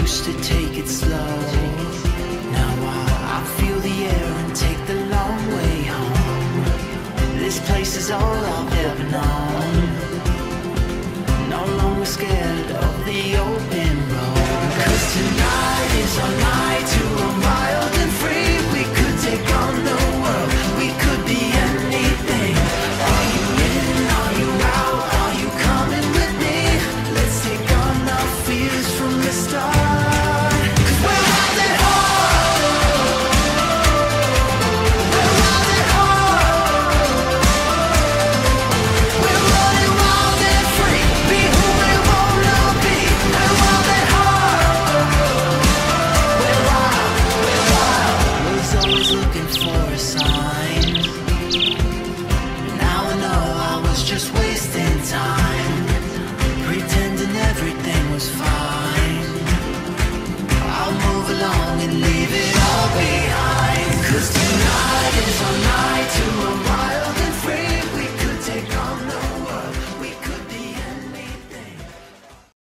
used to take it slow. Now I, I feel the air and take the long way home. This place is all I've ever known. No longer scared of the open road. Cause tonight is the stars.